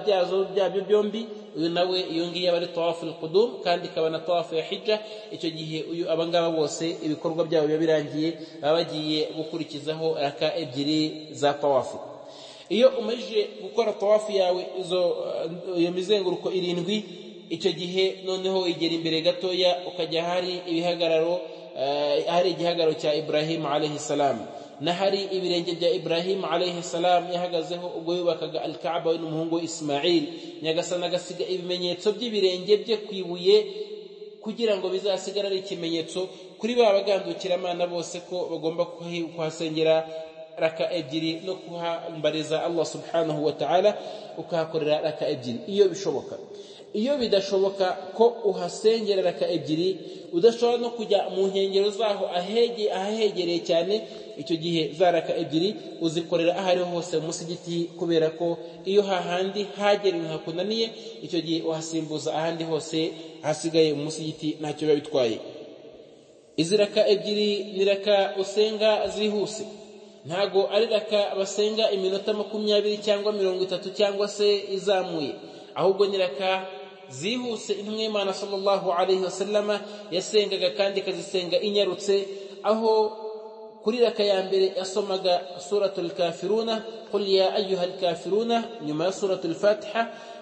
byazo byabyo byombi. Uyu nawe iyo ngiyo aba ari tawafu alqudum kandi ikaba na tawafu ya hijja. Icyo gihe uyu abangaba bose ibikorwa byabo biba birangiye baba bagiye gukurikizaho raka ebyiri za tawafu iyo umajije gukora tawafu yawe izo iyo mizenguruko irindwi icyo gihe noneho wegera imbere gatoya ukajya ahari ibihagararo ahari igihagararo cya ibrahim alayhi salam. N'ahari ibirenge bya ibrahim alayhi salam yahagazeho ubwo yubakaga alkaaba we n'umuhungu we ismail. Nyagasana agasiga ibimenyetso by'ibirenge bye ku ibuye kugira ngo bizasigare ari ikimenyetso kuri ba bagandukiramana bose ko bagomba kuhasengera raka ebyiri no kuhambariza allah subhanahu wa ta'ala ukahakorera raka ebyiri. Iyo bishoboka. Iyo bidashoboka ko uhasengera raka ebyiri udashobora no kujya mu nkengero zaho ahahegereye cyane icyo gihe za raka ebyiri uzikorera aho ariho hose mu musigiti kubera ko iyo hahandi hagerewe hakunaniye icyo gihe uhasimbuza ahandi hose hasigaye mu musigiti ntacyo biba bitwaye. Izi raka ebyiri ni raka usenga zihuse. Ntago ari raka basenga iminota makumyabiri cyangwa mirongo itatu cyangwa se izamuye ahubwo ni raka zihuse intumwa y'imana sallallahu alayhi wasallama yasengaga kandi ikazisenga inyarutse aho kuri raka ya mbere yasomaga suratul kafiruna qul ya ayyuhal kafiruna nyuma ya suratul fatiha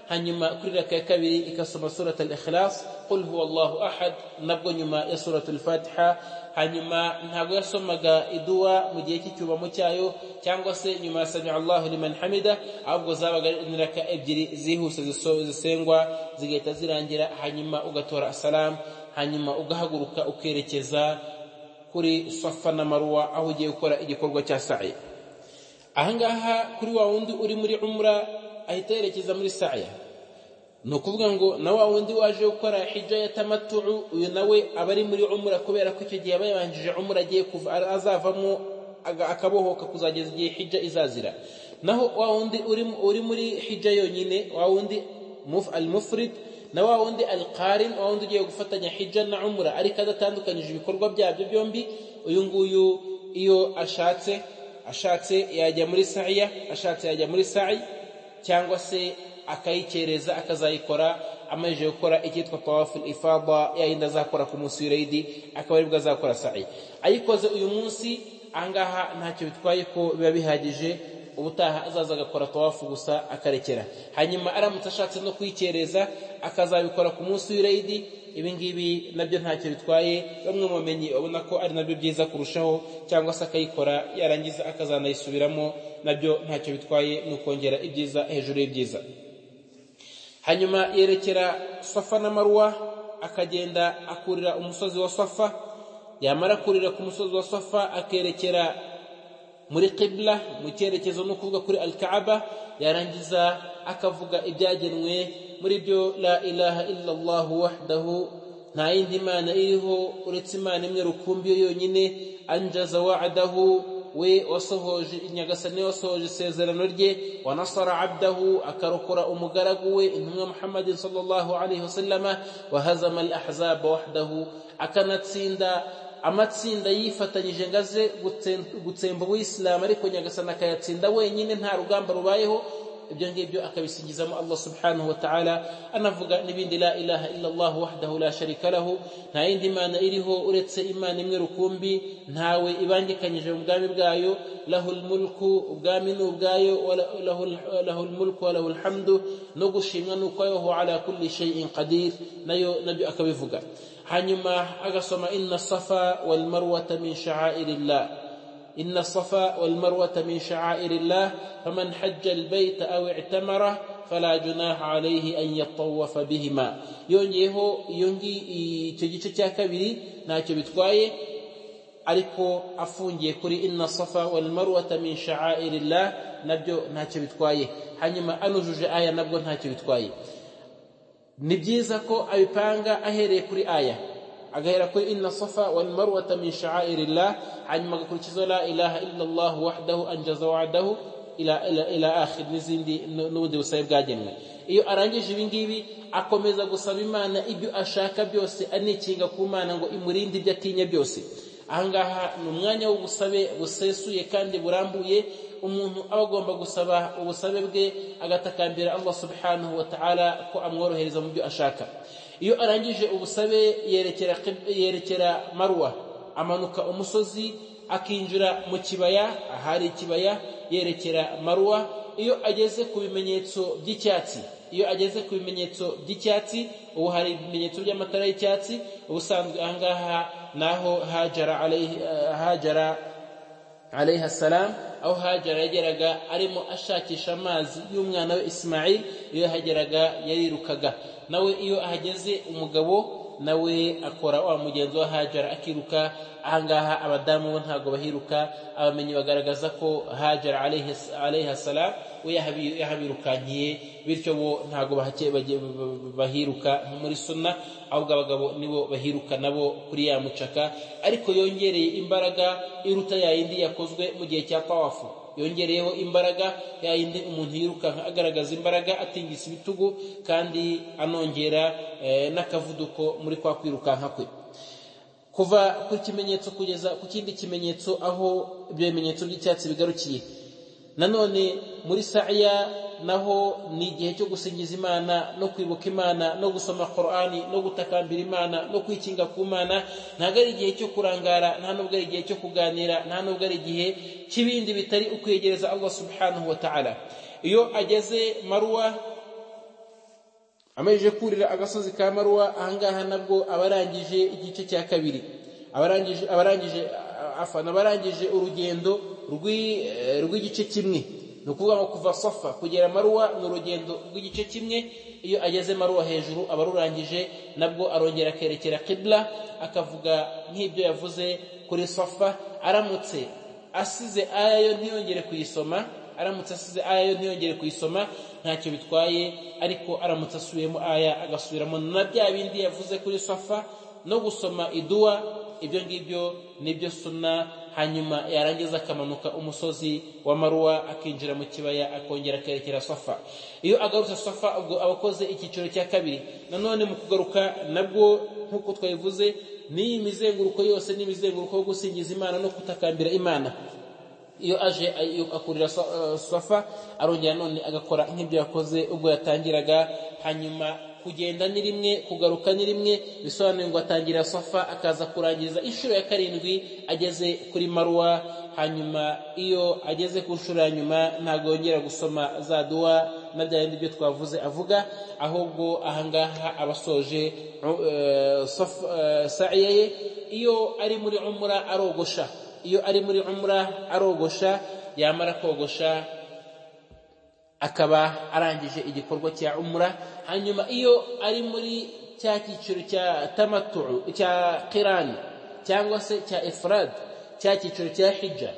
hanyuma kuri raka ya kabiri ikasoma suratul ikhlas qul huwa allahu ahad nabwo nyuma ya suratul fatiha hanyuma ntabwo yasomaga iduwa mu gihe cy'icyubamo cyayo cyangwa se nyuma ya sami allahu liman hamida ahubwo zabaga n'iraka ebyiri zihuse zisengwa zigahita zirangira hanyuma ugatora asalamu hanyuma ugahaguruka ukerekeza kuri safa na maruwa aho ugiye gukora igikorwa cya sa'i. Ahangaha kuri wa wundi uri muri umra ahita yerekeza muri saya ni ukuvuga ngo na wa wundi waje gukora hijja ya tamatu'u uyu nawe aba ari muri umra kubera ko icyo gihe aba yabanjije umra agiye azavamo akabohoka kuzageza igihe hijja izazira. Naho wa wundi uri muri hijja yonyine wa wundi al-mufrid na wa wundi al-qarin wa wundi ugiye gufatanya hijja na umra. Ariko adatandukanyije ibikorwa byabyo byombi uyu nguyu iyo ashatse ashatse yajya muri sa'iya ashatse yajya muri sa'i cyangwa se akayikereza akazayikora amajije gukora icyitwa tawafu ifada yayindi azakora ku munsi w'irayidi akaba ari bwo azakora sa'i. Ayikoze uyu munsi ahangaha ntacyo bitwaye ko biba bihagije ubutaha azaza agakora tawafu gusa akarekera. Hanyuma aramutse ashatse no kuyikereza akazabikora ku munsi w'irayidi ibi ngibi na byo ntacyo bitwaye bamwe mu bamenyi babona ko ari na byo byiza kurushaho cyangwa se akayikora yarangiza akazanayisubiramo na byo ntacyo bitwaye ni ukongera ibyiza hejuru y'ibyiza. Hanyuma yerekera safa na maruwa akagenda akurira umusozi wa safa. Yamara kurira ku musozi wa safa akerekera muri qibla mu cyerekezo no kuvuga kuri alkaaba yarangiza akavuga ibyagenwe. Muri byo la ilaha illa allahu wahdahu nta yindi mana iriho uretse imana imwe rukumbi yo yonyine anjaza wa'adahu we wasohoje nyagasani wasohoje isezerano rye wanasara abdahu akarokora umugaragu we intumwa muhammadin sallallahu alaihi wasallama wahazama al ahzaba wahdahu akanatsinda amatsinda yifatanyije ngo aze gutsemba ubuyisilamu ariko nyagasani akayatsinda wenyine nta rugamba rubayeho ibyo ngibyo akabisingizamo allah subhanahu wa ta'ala anavuga n'ibindi la ilaha illa allah wahdahu la sharika lahu nta yindi mana iriho uretse imana imwe rukumbi ntawe ibangikanyije mu bwami bwayo lahu lmulku ubwami ni ubwayo lahu lmulku wa lahu lhamdu no gushimwa ni ukwayoho ala kulli shay'in qadir nayo nabyo akabivuga hanyuma agasoma inna safa walmarwata min sha'airillah إن الصفا والمروة من شعائر الله فمن حج البيت أو اعتمره فلا جناح عليه أن يطوف بهما yongeyeho iyo icyo gice cya kabiri ntacyo bitwaye ariko afungiye kuri inna safa wal marwata min sha'airillah nabyo ntacyo bitwaye hanyuma anujuje aya nabwo ntacyo bitwaye ni byiza ko abipanga ahereye kuri aya agahera kuri inna safa wal marwata min sha'airillah. Hanyuma agakurikizaho la ilaha illa allah wahdahu anjaza wa'dahu ila ila ila akhir. N'izindi n'ubundi busabe bwagenwe iyo arangije ibi ngibi akomeza gusaba imana ibyo ashaka byose anikinga ku mana ngo imurinde ibyo atinya byose ahangaha ni umwanya w'ubusabe busesuye kandi burambuye umuntu aba agomba gusaba ubusabe bwe agatakambira allah subhanahu wa ta'ala ko amworohereza mu byo ashaka. Iyo arangije ubusabe yerekera yerekera marwa. Amanuka umusozi akinjira mu kibaya ahari ikibaya yerekera marwa. Iyo ageze ku bimenyetso by'icyatsi iyo ageze ku bimenyetso by'icyatsi ubu hari ibimenyetso by'amatara y'icyatsi ubusanzwe naho hajara alayhi hajara alayhi salam aho hajara yageraga arimo ashakisha amazi y'umwana we Ismail iyo yahageraga yarirukaga nawe iyo ahageze umugabo nawe akora wa mugenzi wa hajara akiruka ahangaha abadamu bo ntabwo bahiruka abamenyi bagaragaza ko hajara alayhi salam we yahabirukankiye bityo bo ntabwo bahiruka nko muri suna ahubwo abagabo nibo bahiruka nabo kuri ya mucaka ariko yongereye imbaraga iruta ya yindi yakozwe mu gihe cya yongereyeho imbaraga ya yindi umuntu yirukanka agaragaza imbaraga atingisa ibitugu kandi anongera n'akavuduko muri kwa kwirukanka kwe. Kuva ku kimenyetso kugeza ku kindi kimenyetso aho ibyo bimenyetso by'icyatsi bigarukiye. Nanone muri saya naho ni igihe cyo gusingiza imana no kwibuka imana no gusoma korani no gutakambira imana no kwikinga ku mana ntabwo ari igihe cyo kurangara nta nubwo ari igihe cyo kuganira nta nubwo ari igihe cy'ibindi bitari ukwegereza allah subhanahu wa ta'ala. Iyo ageze maruwa amajije kurira agasozi ka maruwa ahangaha nabwo aba arangije igice cya kabiri. Aba arangije afana barangije urugendo rw'igice kimwe. Ni ukuvuga ngo kuva safa. Kugera maruwa ni urugendo rw'igice kimwe. Iyo ageze maruwa hejuru aba arurangije nabwo arongera akerekera kibla akavuga nk'ibyo yavuze kuri safa. Aramutse asize aya yo ntiyongere kuyisoma. Aramutse asize aya yo ntiyongere kuyisoma. Ntacyo bitwaye ariko aramutse asubiyemo aya agasubiramo na bya bindi yavuze kuri safa. No gusoma iduwa ibyo ngibyo ni byo suna hanyuma yarangiza akamanuka umusozi wa maruwa akinjira mu kibaya akongera akerekera safa. Iyo agarutse safa ubwo aba akoze icyiciro cya kabiri nanone mu kugaruka nabwo nk'uko twabivuze n'iyi mizenguruko yose ni imizenguruko yo gusingiza imana no kutakambira imana. Iyo aje akurira safa arongera none agakora nk'ibyo yakoze ubwo yatangiraga hanyuma kugenda ni rimwe kugaruka ni rimwe bisobanuye ngo atangira safa akaza kurangiza inshuro ya karindwi ageze kuri maruwa hanyuma iyo ageze ku nshuro ya nyuma ntabwo yongera gusoma za duwa na bya bindi byo twavuze avuga ahubwo ahangaha aba asoje sa'iya ye iyo ari muri umura arogosha. Iyo ari muri umura arogosha yamara kogosha akaba arangije igikorwa cya umura hanyuma iyo ari muri cya cyiciro cya tamatu cya kirani cyangwa se cya efurad cya cyiciro cya hijja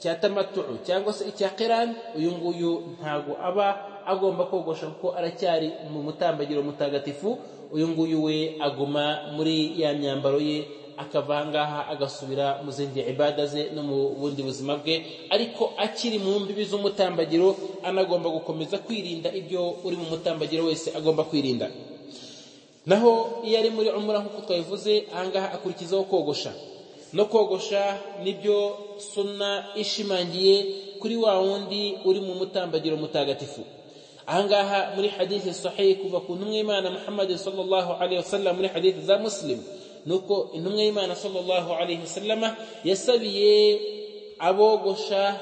cya tamatu cyangwa se icya kirani uyu nguyu ntabwo aba agomba kogosha kuko aracyari mu mutambagiro mutagatifu. Uyu nguyu we aguma muri ya myambaro ye akava ahangaha agasubira mu zindi ibada ze no mu bundi buzima bwe ariko akiri mu mbibi z'umutambagiro anagomba gukomeza kwirinda ibyo uri mu mutambagiro wese agomba kwirinda. Naho iyo ari muri umura nk'uko twabivuze ahangaha akurikizaho kogosha. No kogosha ni byo suna ishimangiye kuri wa wundi uri mu mutambagiro mutagatifu. Ahangaha muri hadithi sahihi kuva ku ntumwa y'imana muhammad sallallahu alaihi wasallam muri hadithi za muslim nuko intumwa y'imana sallallahu alaihi wasallama yasabiye abogosha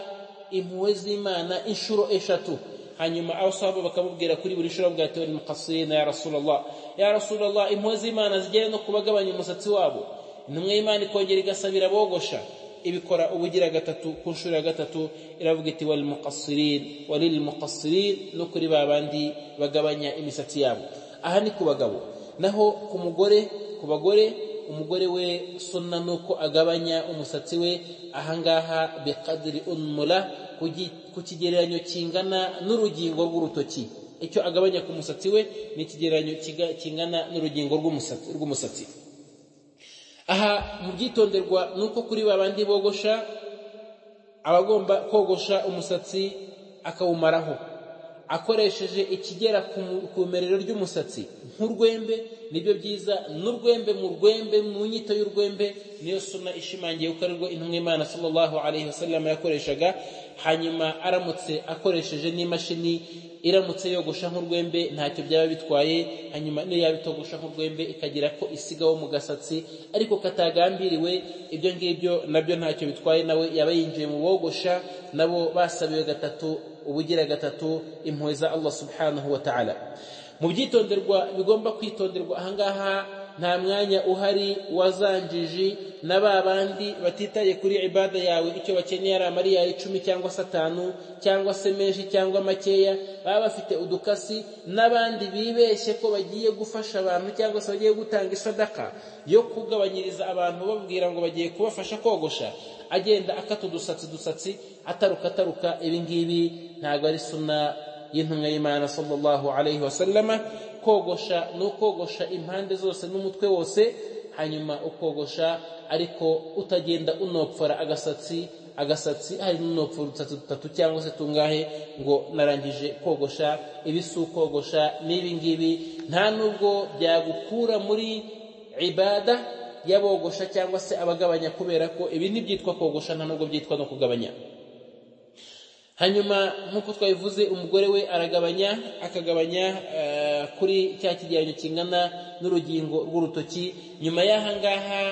impuhwe z'imana inshuro eshatu. Hanyuma abasahaba bakamubwira kuri buri nshuro bwa teori muqasirina ya rasulallah ya rasulallah impuhwe z'imana zigere no kubagabanya umusatsi wabo. Intumwa y'imana ikongera igasabira abogosha ibikora ubugira gatatu ku nshuro ya gatatu iravuga iti wal muqassirin walil muqassirin no kuri ba bandi bagabanya imisatsi yabo. Aha ni ku bagabo. Naho ku mugore ku bagore umugore we sunna nuko agabanya umusatsi we ahangaha biqadri unmula ku kigereranyo kingana n'urugingo rw'urutoki. Icyo agabanya ku musatsi we ni ikigereranyo kingana n'urugingo rw'umusatsi aha mu byitonderwa ni uko kuri ba bandi bogosha abagomba kogosha umusatsi akawumaraho. Akoresheje ikigera ku merero ry'umusatsi. Nk'urwembe ni byo byiza. N'urwembe mu rwembe mu nyito y'urwembe niyo suna ishimangiye kuko arirwo intumwa imana sallallahu alaihi wasallam yakoreshaga. Hanyuma aramutse akoresheje n'imashini iramutse yogosha nk'urwembe ntacyo byaba bitwaye. Hanyuma niyo yaba itogosha nk'urwembe ikagira ko isigaho mu gasatsi. Ariko katagambiriwe ibyo ngibyo na byo ntacyo bitwaye. Nawe yaba yinjiye mu bogosha nabo basabiwe gatatu ubugira gatatu impuhwe za allah subhanahu wa ta'ala. Mu byitonderwa bigomba kwitonderwa ahangaha nta mwanya uhari wazanjiji na ba bandi batitaye kuri ibada yawe. Icyo bakeneye ari amariyari icumi cyangwa se atanu cyangwa se menshi cyangwa makeya. Baba bafite udukasi n'abandi bibeshye ko bagiye gufasha abantu cyangwa se bagiye gutanga isadaka yo kugabanyiriza abantu babwira ngo bagiye kubafasha kogosha. Agenda akata udusatsi dusatsi ataruka ataruka. Ibi ngibi ntabwo ari suna y'intumwa y'imana sallallahu alaihi wasallama kogosha ni ukogosha impande zose n'umutwe wose hanyuma ukogosha ariko utagenda unopfora agasatsi agasatsi hari n'unopfora udusatsi dutatu cyangwa se tungahe ngo narangije kogosha. Ibi si ukogosha n'ibi ngibi. Nta nubwo byagukura muri ibada y'abogosha cyangwa se abagabanya kubera ko ibi ntibyitwa kogosha nta nubwo byitwa no kugabanya. Hanyuma nk'uko twabivuze umugore we aragabanya akagabanya kuri cya kigereranyo kingana n'urugingo rw'urutoki. Nyuma y'aha ngaha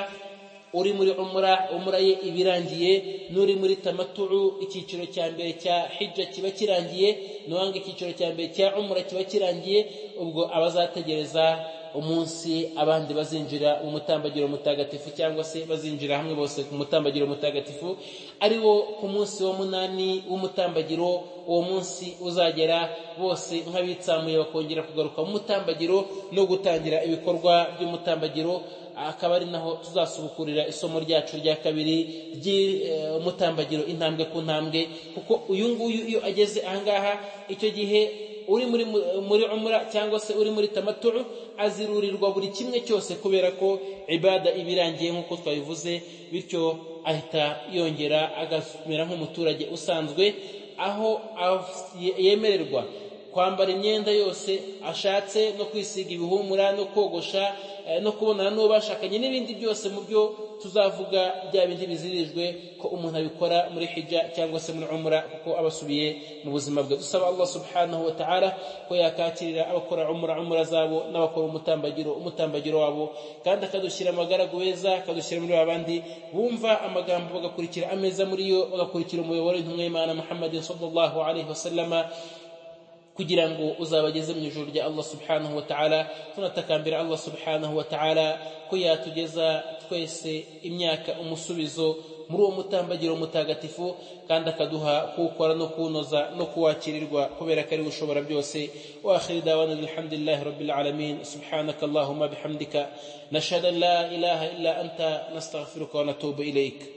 uri muri umura umura ye ibirangiye n'uri muri tamaturu icyiciro cya mbere cya hijja kiba kirangiye n'uwanga icyiciro cya mbere cya umura kiba kirangiye ubwo abazategereza umunsi abandi bazinjira mu mutambagiro mutagatifu cyangwa se bazinjira hamwe bose ku mutambagiro mutagatifu ari wo ku munsi wa munani w'umutambagiro uwo munsi uzagera bose nk'abitsamuye bakongera kugaruka mu mutambagiro no gutangira ibikorwa by'umutambagiro. Akaba ari naho tuzasubukurira isomo ryacu rya kabiri ry'umutambagiro intambwe ku ntambwe. Kuko uyu nguyu iyo ageze ahangaha icyo gihe uri muri muri umura cyangwa se uri muri tamaturu azirurirwa buri kimwe cyose kubera ko ibada iba irangiye nk'uko twabivuze bityo ahita yongera agamera nk'umuturage usanzwe aho yemererwa. Kwambara imyenda yose ashatse no kwisiga ibihumura no kogosha no kubonana n'uwo bashakanye n'ibindi byose mu byo tuzavuga bya bindi bizirijwe ko umuntu abikora muri hijja cyangwa se muri umura kuko aba asubiye mu buzima bwe. Dusaba allah subhanahu wa ta'ala ko yakakirira abakora umura umura zabo n'abakora umutambagiro umutambagiro wabo. Kandi akadushyira amagaragu beza akadushyira muri babandi bumva amagambo bagakurikira ameza muri yo bagakurikira umuyoboro w'intumwa y'imana muhammadin sallallahu alaihi wasallama kugira ngo uzabageze mu ijoro rya Allah subhanahu wa ta'ala tunatakambira Allah subhanahu wa ta'ala ko yatugeza twese imyaka umusubizo muri uwo mutambagiro mutagatifu kandi akaduha kuwukora no kuwunoza no kuwakirirwa kubera ko ari ushobora byose akhiri dawana alhamdulillahi rabbil alamin subhanaka allahumma bihamdika nashhadu an la ilaha illa anta nastaghfiruka wa natubu ilayk